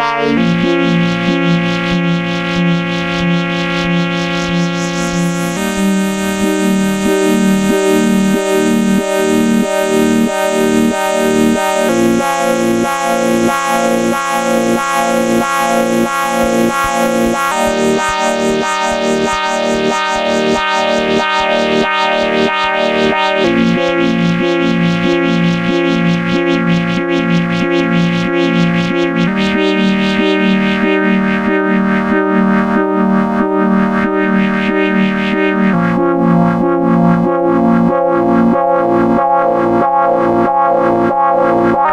Bye. Bye.